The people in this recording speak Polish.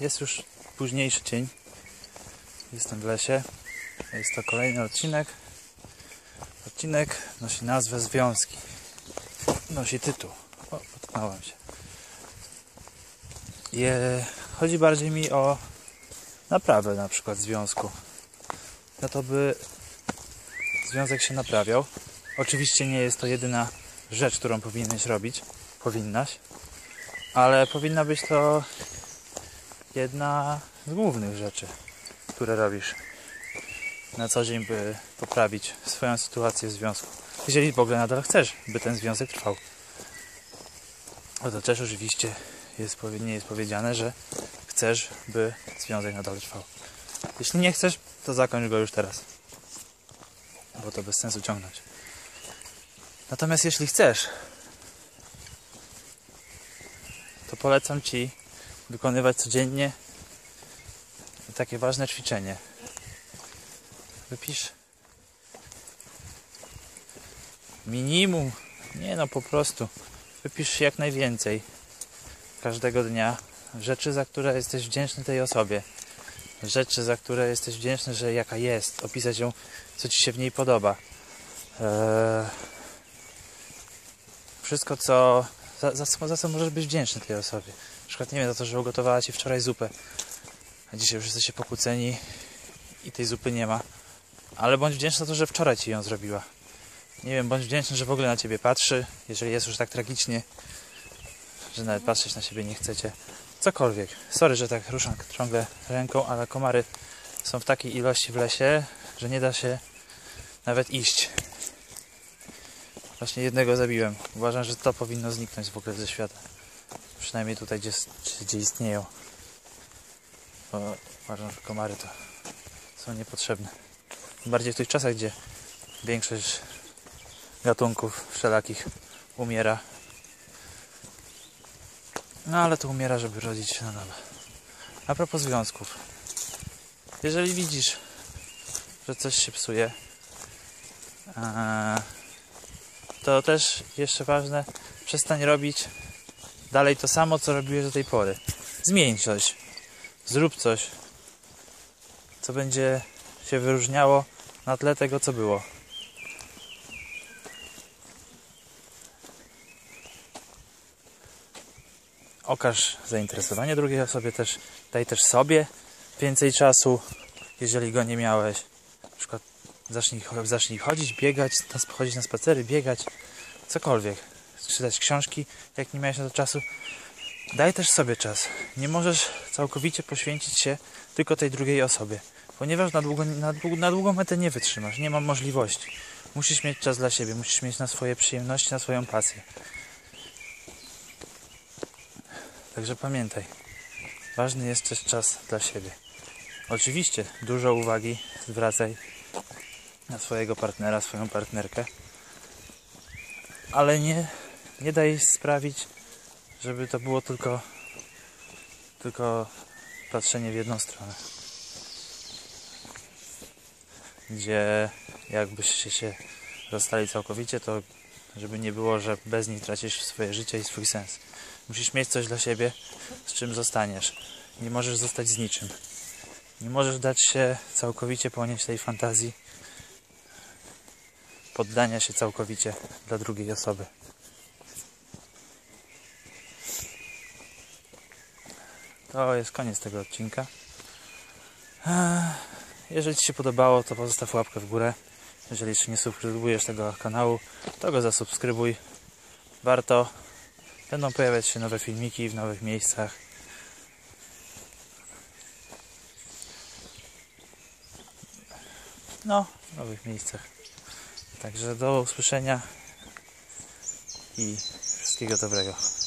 jest już późniejszy dzień. Jestem w lesie. Jest to kolejny odcinek. Odcinek nosi nazwę Związki. Nosi tytuł. O, potknąłem się. Je, chodzi bardziej mi o naprawę na przykład związku. Na to, by związek się naprawiał. Oczywiście nie jest to jedyna rzecz, którą powinieneś robić. Powinnaś. Ale powinna być to jedna z głównych rzeczy, które robisz na co dzień, by poprawić swoją sytuację w związku. Jeżeli w ogóle nadal chcesz, by ten związek trwał. No to też oczywiście jest, nie jest powiedziane, że chcesz, by związek nadal trwał. Jeśli nie chcesz, to zakończ go już teraz. Bo to bez sensu ciągnąć. Natomiast jeśli chcesz, to polecam Ci wykonywać codziennie takie ważne ćwiczenie. Wypisz minimum, nie no po prostu, wypisz jak najwięcej każdego dnia rzeczy, za które jesteś wdzięczny tej osobie. Rzeczy, za które jesteś wdzięczny, że jaka jest, opisać ją, co Ci się w niej podoba. Eee, wszystko, co za, za, za co możesz być wdzięczny tej osobie. Przykład, nie wiem, za to, że ugotowała Ci wczoraj zupę, a dzisiaj już jesteście pokłóceni i tej zupy nie ma. Ale bądź wdzięczny za to, że wczoraj Ci ją zrobiła. Nie wiem, bądź wdzięczny, że w ogóle na Ciebie patrzy, jeżeli jest już tak tragicznie, że nawet patrzeć na siebie nie chcecie. Cokolwiek. Sorry, że tak ruszam ciągle ręką, ale komary są w takiej ilości w lesie, że nie da się nawet iść. Właśnie jednego zabiłem. Uważam, że to powinno zniknąć w ogóle ze świata. Przynajmniej tutaj, gdzie, gdzie istnieją. Bo uważam, że komary to są niepotrzebne. Bardziej w tych czasach, gdzie większość gatunków wszelakich umiera. No ale to umiera, żeby rodzić się na nowe. A propos związków. Jeżeli widzisz, że coś się psuje, to też jeszcze ważne, przestań robić dalej to samo, co robiłeś do tej pory. Zmień coś, zrób coś, co będzie się wyróżniało na tle tego, co było. Okaż zainteresowanie drugiej osobie też, daj też sobie więcej czasu, jeżeli go nie miałeś. Na przykład zacznij, zacznij chodzić, biegać, chodzić na spacery, biegać, cokolwiek. Czytać książki, jak nie miałeś na to czasu. Daj też sobie czas. Nie możesz całkowicie poświęcić się tylko tej drugiej osobie, ponieważ na, długo, na, na długą metę nie wytrzymasz, nie ma możliwości. Musisz mieć czas dla siebie, musisz mieć na swoje przyjemności, na swoją pasję. Także pamiętaj, ważny jest też czas dla siebie. Oczywiście dużo uwagi zwracaj na swojego partnera, swoją partnerkę, ale nie, nie daj sprawić, żeby to było tylko, tylko patrzenie w jedną stronę. Gdzie jakbyście się rozstali całkowicie, to żeby nie było, że bez nich tracisz swoje życie i swój sens. Musisz mieć coś dla siebie, z czym zostaniesz. Nie możesz zostać z niczym. Nie możesz dać się całkowicie ponieść tej fantazji poddania się całkowicie dla drugiej osoby. To jest koniec tego odcinka. Jeżeli Ci się podobało, to pozostaw łapkę w górę. Jeżeli jeszcze nie subskrybujesz tego kanału, to go zasubskrybuj. Warto. Będą pojawiać się nowe filmiki w nowych miejscach. No, w nowych miejscach. Także do usłyszenia i wszystkiego dobrego.